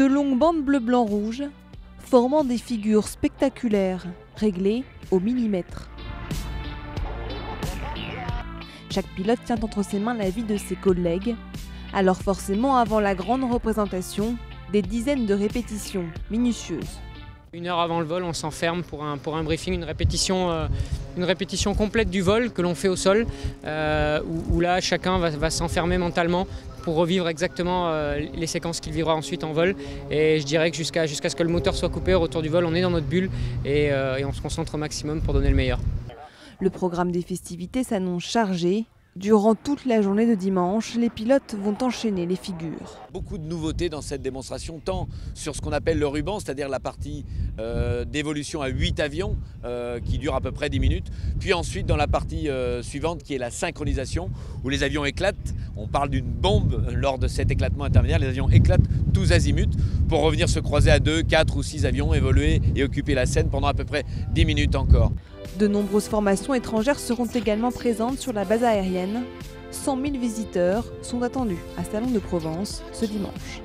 De longues bandes bleu-blanc-rouge formant des figures spectaculaires réglées au millimètre. Chaque pilote tient entre ses mains la vie de ses collègues, alors forcément avant la grande représentation, des dizaines de répétitions minutieuses. Une heure avant le vol, on s'enferme pour un, briefing, une répétition, euh, une répétition complète du vol que l'on fait au sol, euh, où, là chacun va s'enfermer mentalement pour revivre exactement euh, les séquences qu'il vivra ensuite en vol. Et je dirais que jusqu'à jusqu'à ce que le moteur soit coupé au retour du vol, on est dans notre bulle et, euh, et on se concentre au maximum pour donner le meilleur. Le programme des festivités s'annonce chargé. Durant toute la journée de dimanche, les pilotes vont enchaîner les figures. Beaucoup de nouveautés dans cette démonstration, tant sur ce qu'on appelle le ruban, c'est-à-dire la partie euh, d'évolution à 8 avions euh, qui dure à peu près 10 minutes, puis ensuite dans la partie euh, suivante qui est la synchronisation, où les avions éclatent. On parle d'une bombe lors de cet éclatement intermédiaire, les avions éclatent tous azimuts pour revenir se croiser à 2, 4 ou 6 avions, évoluer et occuper la scène pendant à peu près 10 minutes encore. De nombreuses formations étrangères seront également présentes sur la base aérienne. 100 000 visiteurs sont attendus à Salon de Provence ce dimanche.